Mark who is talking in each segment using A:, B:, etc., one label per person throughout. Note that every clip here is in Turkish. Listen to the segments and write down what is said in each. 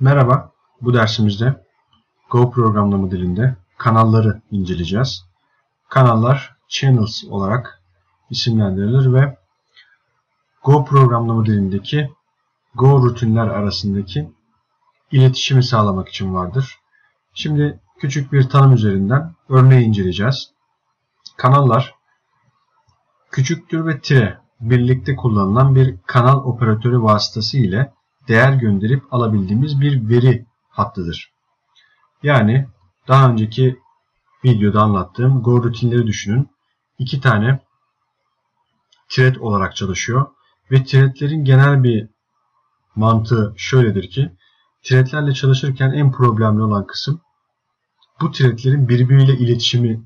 A: Merhaba, bu dersimizde Go programlama dilinde kanalları inceleyeceğiz. Kanallar channels olarak isimlendirilir ve Go programlama dilindeki Go rutinler arasındaki iletişimi sağlamak için vardır. Şimdi küçük bir tanım üzerinden örneği inceleyeceğiz. Kanallar küçüktür ve tire birlikte kullanılan bir kanal operatörü vasıtası ile değer gönderip alabildiğimiz bir veri hattıdır. Yani daha önceki videoda anlattığım Go rutinleri düşünün. İki tane thread olarak çalışıyor ve threadlerin genel bir mantığı şöyledir ki threadlerle çalışırken en problemli olan kısım bu threadlerin birbiriyle iletişimi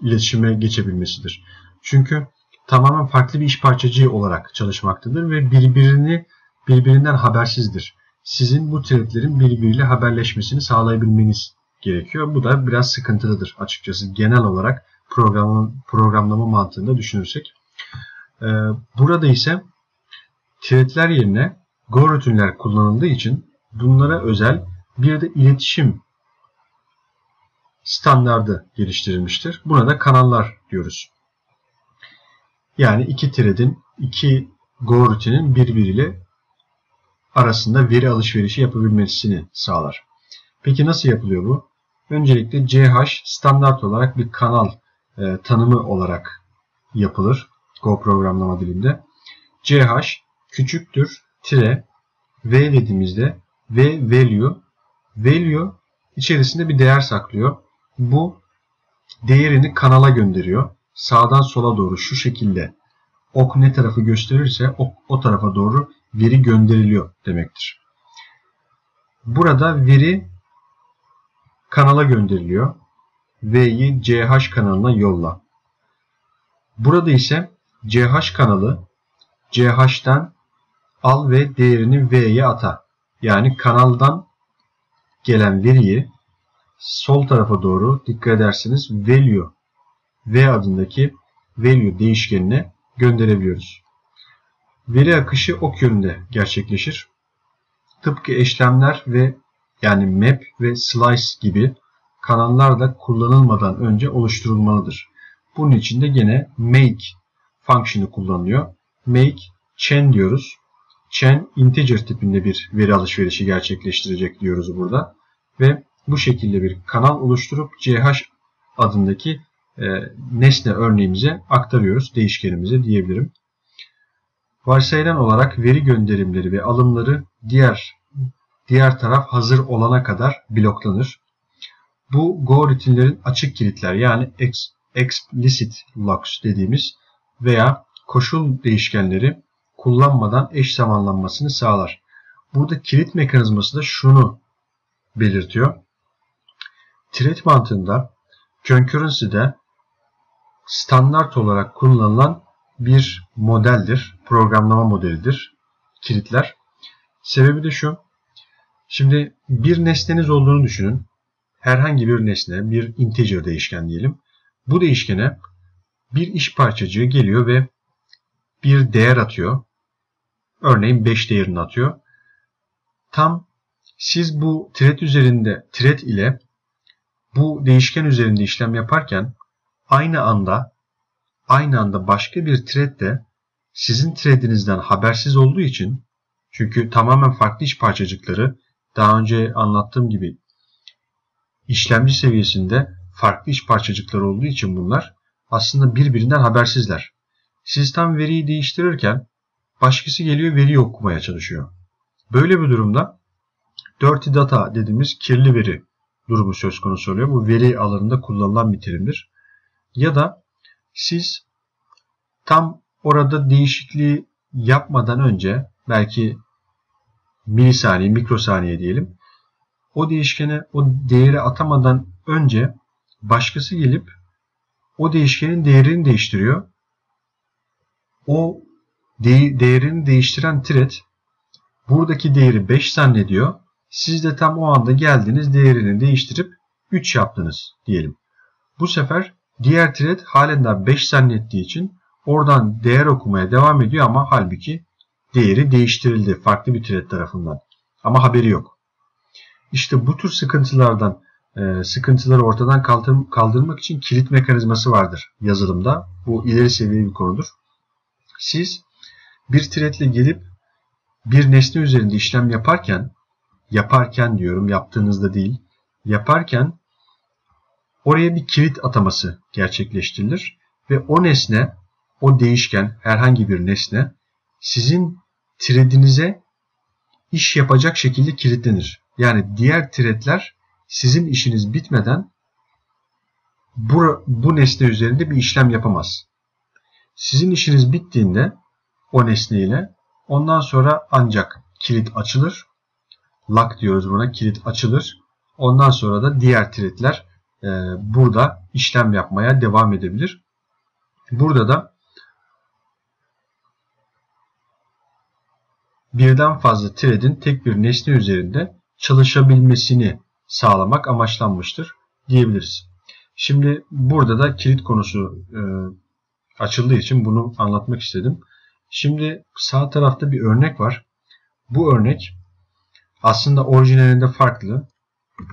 A: iletişime geçebilmesidir. Çünkü tamamen farklı bir iş parçacığı olarak çalışmaktadır ve birbirini birbirinden habersizdir. Sizin bu threadlerin birbiriyle haberleşmesini sağlayabilmeniz gerekiyor. Bu da biraz sıkıntılıdır açıkçası genel olarak programlama, programlama mantığında düşünürsek. Ee, burada ise threadler yerine Go rutinler kullanıldığı için bunlara özel bir de iletişim standardı geliştirilmiştir. Buna da kanallar diyoruz. Yani iki thread'in, iki Go rutinin birbiriyle arasında veri alışverişi yapabilmesini sağlar. Peki nasıl yapılıyor bu? Öncelikle CH standart olarak bir kanal e, tanımı olarak yapılır Go programlama dilinde. CH küçüktür tire V dediğimizde V value value içerisinde bir değer saklıyor. Bu değerini kanala gönderiyor. Sağdan sola doğru şu şekilde ok ne tarafı gösterirse ok o tarafa doğru veri gönderiliyor demektir. Burada veri kanala gönderiliyor. V'yi CH kanalına yolla. Burada ise CH kanalı CH'den al ve değerini V'ye ata. Yani kanaldan gelen veriyi sol tarafa doğru dikkat ederseniz value V adındaki value değişkenine gönderebiliyoruz. Veri akışı ok yönünde gerçekleşir. Tıpkı eşlemler ve yani map ve slice gibi kanallar da kullanılmadan önce oluşturulmalıdır. Bunun için de gene make fonksiyonu kullanılıyor. Make chain diyoruz. Chain integer tipinde bir veri alışverişi gerçekleştirecek diyoruz burada. Ve bu şekilde bir kanal oluşturup ch adındaki e, nesne örneğimize aktarıyoruz değişkenimize diyebilirim. Varsayılan olarak veri gönderimleri ve alımları diğer diğer taraf hazır olana kadar bloklanır. Bu Go rutinlerin açık kilitler yani explicit locks dediğimiz veya koşul değişkenleri kullanmadan eş zamanlanmasını sağlar. Burada kilit mekanizması da şunu belirtiyor. Thread mantığında concurrency'de standart olarak kullanılan bir modeldir. Programlama modelidir. Kilitler. Sebebi de şu. Şimdi bir nesneniz olduğunu düşünün. Herhangi bir nesne, bir integer değişken diyelim. Bu değişkene bir iş parçacığı geliyor ve bir değer atıyor. Örneğin 5 değerini atıyor. Tam siz bu thread üzerinde thread ile bu değişken üzerinde işlem yaparken aynı anda aynı anda başka bir thread de sizin threadinizden habersiz olduğu için çünkü tamamen farklı iş parçacıkları daha önce anlattığım gibi işlemci seviyesinde farklı iş parçacıkları olduğu için bunlar aslında birbirinden habersizler. Siz tam veriyi değiştirirken başkası geliyor veriyi okumaya çalışıyor. Böyle bir durumda dirty data dediğimiz kirli veri durumu söz konusu oluyor. Bu veri alanında kullanılan bir terimdir. Ya da siz tam orada değişikliği yapmadan önce belki milisaniye, mikrosaniye diyelim. O değişkene o değeri atamadan önce başkası gelip o değişkenin değerini değiştiriyor. O de değerini değiştiren thread buradaki değeri 5 zannediyor. Siz de tam o anda geldiniz değerini değiştirip 3 yaptınız diyelim. Bu sefer diğer thread halen 5 zannettiği için oradan değer okumaya devam ediyor ama halbuki değeri değiştirildi farklı bir thread tarafından. Ama haberi yok. İşte bu tür sıkıntılardan e, sıkıntıları ortadan kaldır, kaldırmak için kilit mekanizması vardır yazılımda. Bu ileri seviye bir konudur. Siz bir threadle gelip bir nesne üzerinde işlem yaparken yaparken diyorum yaptığınızda değil yaparken oraya bir kilit ataması gerçekleştirilir ve o nesne o değişken herhangi bir nesne sizin threadinize iş yapacak şekilde kilitlenir. Yani diğer threadler sizin işiniz bitmeden bu, bu nesne üzerinde bir işlem yapamaz. Sizin işiniz bittiğinde o nesneyle ondan sonra ancak kilit açılır. Lock diyoruz buna. Kilit açılır. Ondan sonra da diğer threadler e, burada işlem yapmaya devam edebilir. Burada da birden fazla thread'in tek bir nesne üzerinde çalışabilmesini sağlamak amaçlanmıştır diyebiliriz. Şimdi burada da kilit konusu e, açıldığı için bunu anlatmak istedim. Şimdi sağ tarafta bir örnek var. Bu örnek aslında orijinalinde farklı.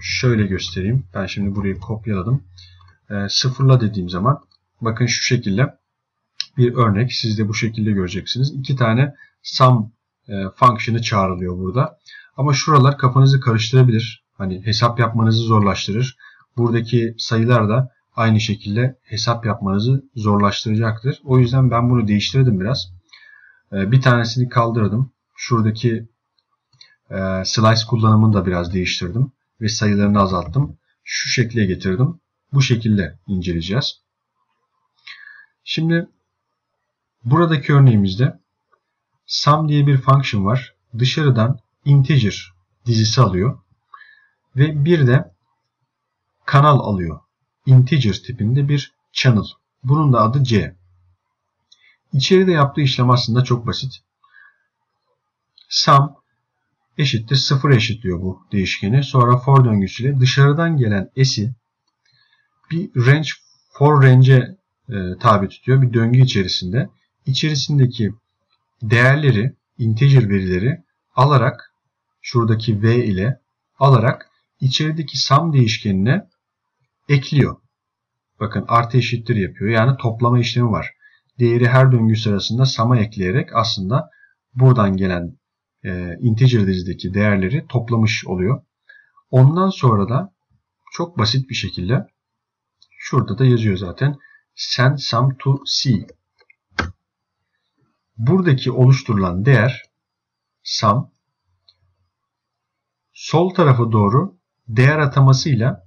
A: Şöyle göstereyim. Ben şimdi burayı kopyaladım. E, sıfırla dediğim zaman bakın şu şekilde bir örnek. Siz de bu şekilde göreceksiniz. İki tane sum function'ı çağrılıyor burada. Ama şuralar kafanızı karıştırabilir. Hani hesap yapmanızı zorlaştırır. Buradaki sayılar da aynı şekilde hesap yapmanızı zorlaştıracaktır. O yüzden ben bunu değiştirdim biraz. E, bir tanesini kaldırdım. Şuradaki e, slice kullanımını da biraz değiştirdim. Ve sayılarını azalttım. Şu şekle getirdim. Bu şekilde inceleyeceğiz. Şimdi buradaki örneğimizde sum diye bir function var. Dışarıdan integer dizisi alıyor. Ve bir de kanal alıyor. Integer tipinde bir channel. Bunun da adı C. İçeride yaptığı işlem aslında çok basit. Sum eşittir 0 eşitliyor bu değişkeni. Sonra for döngüsüyle dışarıdan gelen s'i bir range for range'e e, tabi tutuyor. Bir döngü içerisinde. İçerisindeki değerleri, integer verileri alarak şuradaki v ile alarak içerideki sum değişkenine ekliyor. Bakın artı eşittir yapıyor. Yani toplama işlemi var. Değeri her döngü sırasında sum'a ekleyerek aslında buradan gelen e, integer dizideki değerleri toplamış oluyor. Ondan sonra da çok basit bir şekilde şurada da yazıyor zaten send sum to c. Buradaki oluşturulan değer sum sol tarafa doğru değer atamasıyla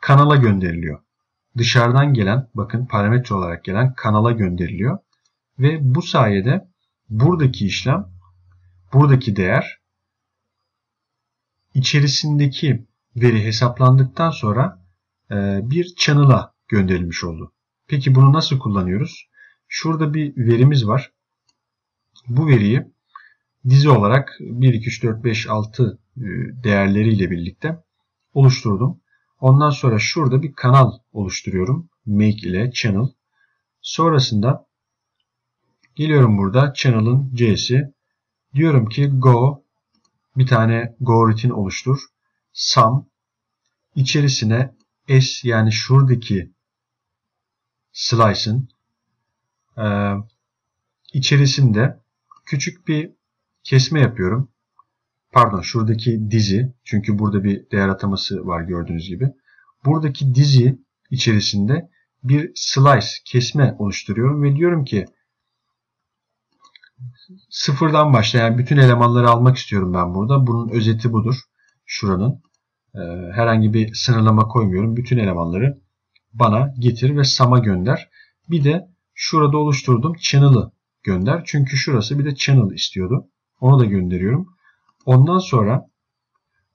A: kanala gönderiliyor. Dışarıdan gelen, bakın parametre olarak gelen kanala gönderiliyor. Ve bu sayede buradaki işlem, buradaki değer içerisindeki veri hesaplandıktan sonra e, bir channel'a gönderilmiş oldu. Peki bunu nasıl kullanıyoruz? Şurada bir verimiz var. Bu veriyi dizi olarak 1, 2, 3, 4, 5, 6 değerleriyle birlikte oluşturdum. Ondan sonra şurada bir kanal oluşturuyorum. Make ile channel. Sonrasında geliyorum burada channel'ın c'si. Diyorum ki go bir tane go rutin oluştur. Sum içerisine s yani şuradaki slice'ın e, içerisinde küçük bir kesme yapıyorum pardon şuradaki dizi çünkü burada bir değer ataması var gördüğünüz gibi. Buradaki dizi içerisinde bir slice kesme oluşturuyorum ve diyorum ki sıfırdan başlayan bütün elemanları almak istiyorum ben burada. Bunun özeti budur. Şuranın. Ee, herhangi bir sınırlama koymuyorum. Bütün elemanları bana getir ve sama gönder. Bir de şurada oluşturduğum channel'ı gönder. Çünkü şurası bir de channel istiyordu. Onu da gönderiyorum. Ondan sonra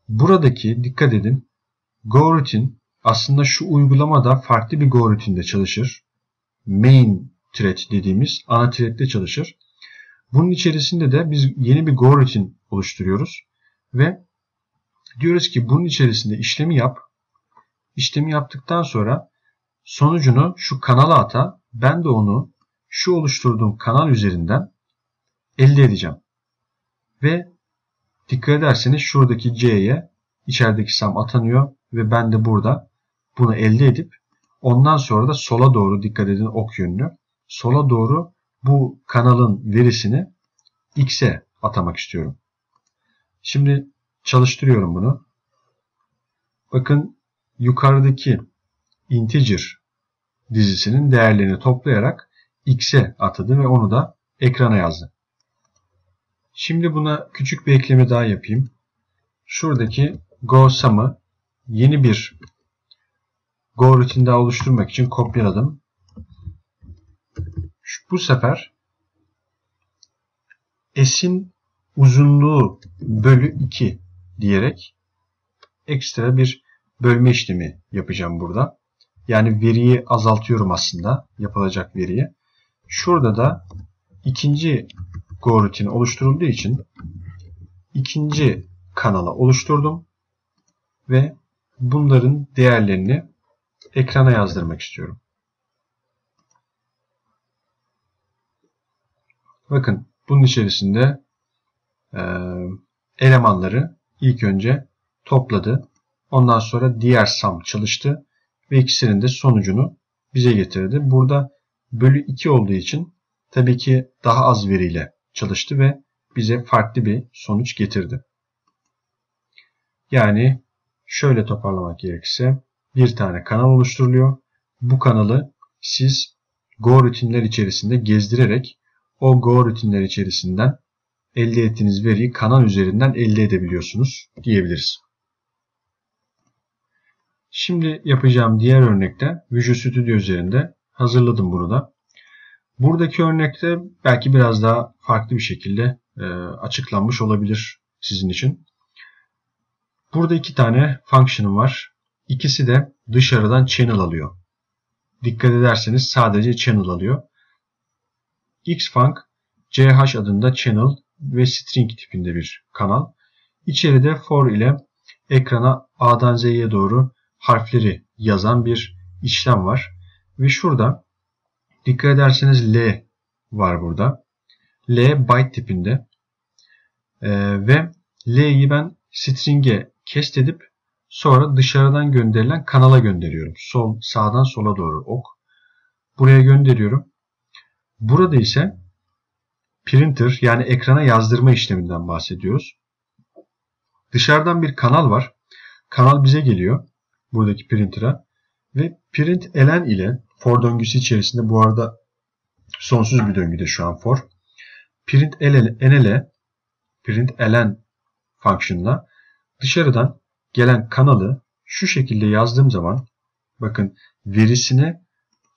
A: buradaki dikkat edin GoRoutine aslında şu uygulamada farklı bir GoRoutine'de çalışır. Main thread dediğimiz ana thread'de çalışır. Bunun içerisinde de biz yeni bir GoRoutine oluşturuyoruz ve diyoruz ki bunun içerisinde işlemi yap. İşlemi yaptıktan sonra sonucunu şu kanala ata. Ben de onu şu oluşturduğum kanal üzerinden elde edeceğim. Ve Dikkat ederseniz şuradaki C'ye içerideki sum atanıyor ve ben de burada bunu elde edip ondan sonra da sola doğru dikkat edin ok yönünü. Sola doğru bu kanalın verisini x'e atamak istiyorum. Şimdi çalıştırıyorum bunu. Bakın yukarıdaki integer dizisinin değerlerini toplayarak x'e atadı ve onu da ekrana yazdı. Şimdi buna küçük bir ekleme daha yapayım. Şuradaki GoSum'ı yeni bir Go rutin daha oluşturmak için kopyaladım. Bu sefer S'in uzunluğu bölü 2 diyerek ekstra bir bölme işlemi yapacağım burada. Yani veriyi azaltıyorum aslında yapılacak veriyi. Şurada da ikinci Go oluşturulduğu için ikinci kanala oluşturdum ve bunların değerlerini ekrana yazdırmak istiyorum. Bakın bunun içerisinde e, elemanları ilk önce topladı. Ondan sonra diğer sum çalıştı ve ikisinin de sonucunu bize getirdi. Burada bölü 2 olduğu için tabii ki daha az veriyle çalıştı ve bize farklı bir sonuç getirdi. Yani şöyle toparlamak gerekirse bir tane kanal oluşturuluyor. Bu kanalı siz Go rutinler içerisinde gezdirerek o Go rutinler içerisinden elde ettiğiniz veriyi kanal üzerinden elde edebiliyorsunuz diyebiliriz. Şimdi yapacağım diğer örnekte Visual Studio üzerinde hazırladım bunu da. Buradaki örnekte belki biraz daha farklı bir şekilde e, açıklanmış olabilir sizin için. Burada iki tane function'ım var. İkisi de dışarıdan channel alıyor. Dikkat ederseniz sadece channel alıyor. xfunc ch adında channel ve string tipinde bir kanal. İçeride for ile ekrana A'dan Z'ye doğru harfleri yazan bir işlem var. Ve şurada dikkat ederseniz L var burada. L byte tipinde. Ee, ve L'yi ben string'e kest edip sonra dışarıdan gönderilen kanala gönderiyorum. Sol, sağdan sola doğru ok. Buraya gönderiyorum. Burada ise printer yani ekrana yazdırma işleminden bahsediyoruz. Dışarıdan bir kanal var. Kanal bize geliyor. Buradaki printer'a. Ve print elen ile for döngüsü içerisinde bu arada sonsuz bir döngüde şu an for. Print enele print elen fonksiyonuna dışarıdan gelen kanalı şu şekilde yazdığım zaman bakın verisini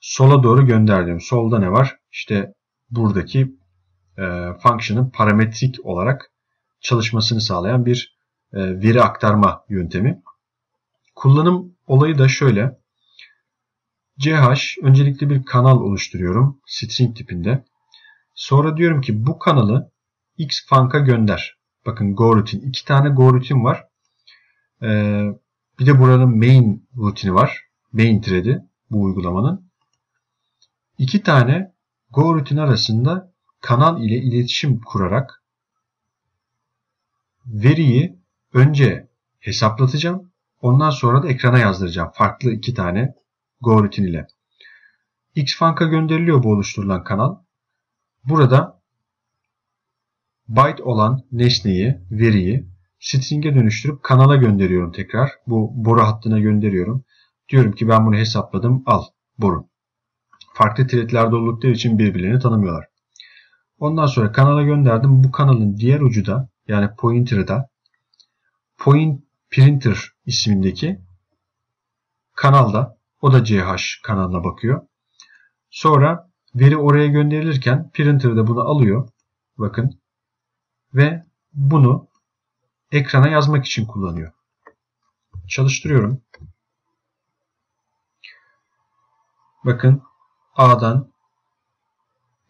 A: sola doğru gönderdim. Solda ne var? İşte buradaki e, function'ın parametrik olarak çalışmasını sağlayan bir e, veri aktarma yöntemi. Kullanım olayı da şöyle. CH öncelikle bir kanal oluşturuyorum string tipinde. Sonra diyorum ki bu kanalı x funk'a gönder. Bakın GoRutin. iki tane GoRutin var. Ee, bir de buranın main rutini var. Main thread'i bu uygulamanın. İki tane GoRutin arasında kanal ile iletişim kurarak veriyi önce hesaplatacağım. Ondan sonra da ekrana yazdıracağım. Farklı iki tane GoRutin ile. Xfunk'a gönderiliyor bu oluşturulan kanal. Burada byte olan nesneyi, veriyi string'e dönüştürüp kanala gönderiyorum tekrar. Bu boru hattına gönderiyorum. Diyorum ki ben bunu hesapladım. Al boru. Farklı threadlerde oldukları için birbirlerini tanımıyorlar. Ondan sonra kanala gönderdim. Bu kanalın diğer ucu da yani pointer'da point printer ismindeki kanalda o da CH kanalına bakıyor. Sonra veri oraya gönderilirken printer de bunu alıyor. Bakın. Ve bunu ekrana yazmak için kullanıyor. Çalıştırıyorum. Bakın A'dan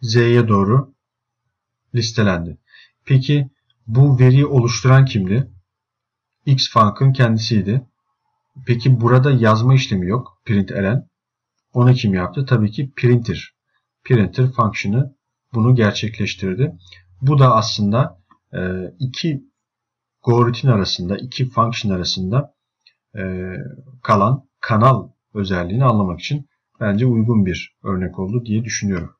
A: Z'ye doğru listelendi. Peki bu veriyi oluşturan kimdi? X funk'ın kendisiydi. Peki burada yazma işlemi yok. Print elen. Onu kim yaptı? Tabii ki printer. Printer fonksiyonu bunu gerçekleştirdi. Bu da aslında e, iki go arasında, iki function arasında e, kalan kanal özelliğini anlamak için bence uygun bir örnek oldu diye düşünüyorum.